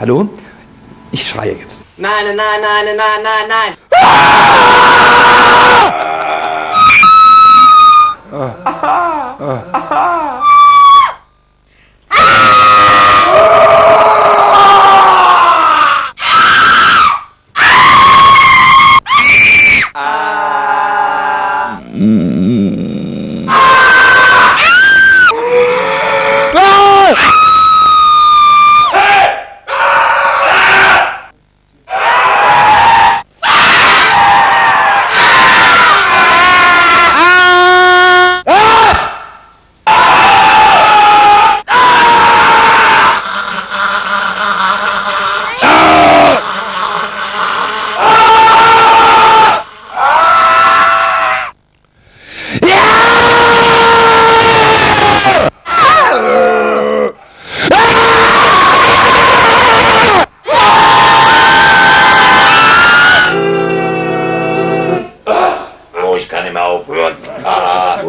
Hallo? Ich schreie jetzt. Nein, nein, nein, nein, nein, nein, nein. Oh, 구현. 아.